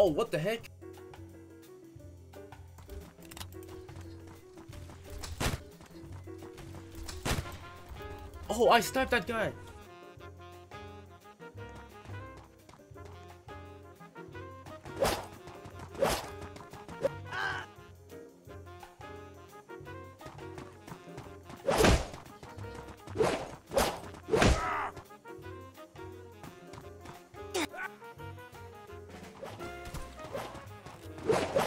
Oh, what the heck? Oh, I stabbed that guy. you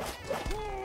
Yeah.